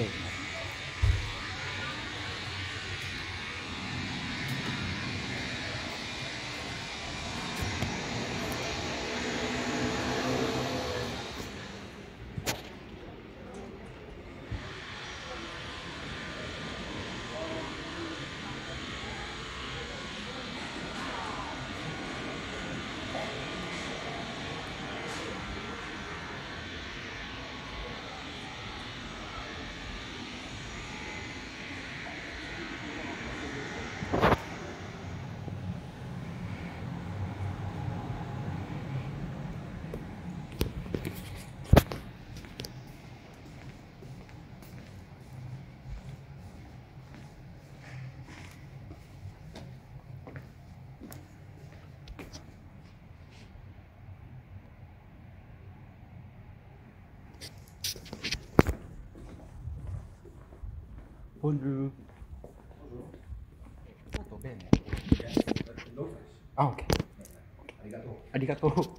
day. Bonjour. Molto bene. Ah, ok. Arigato.